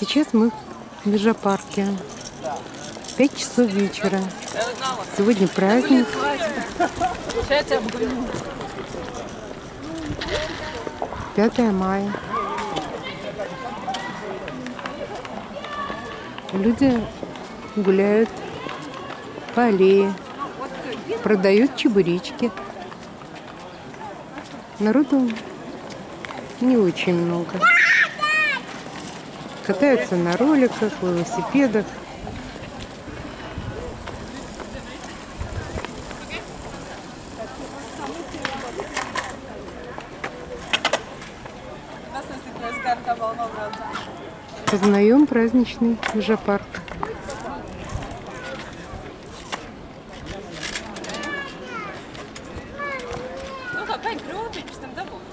Сейчас мы в Межапарке. Пять часов вечера. Сегодня праздник. 5 мая. Люди гуляют по аллее, продают чебуречки. Народу не очень много катаются на роликах, велосипедах. Познаем праздничный лыжапарк. Ну, какая гробить, там довольно.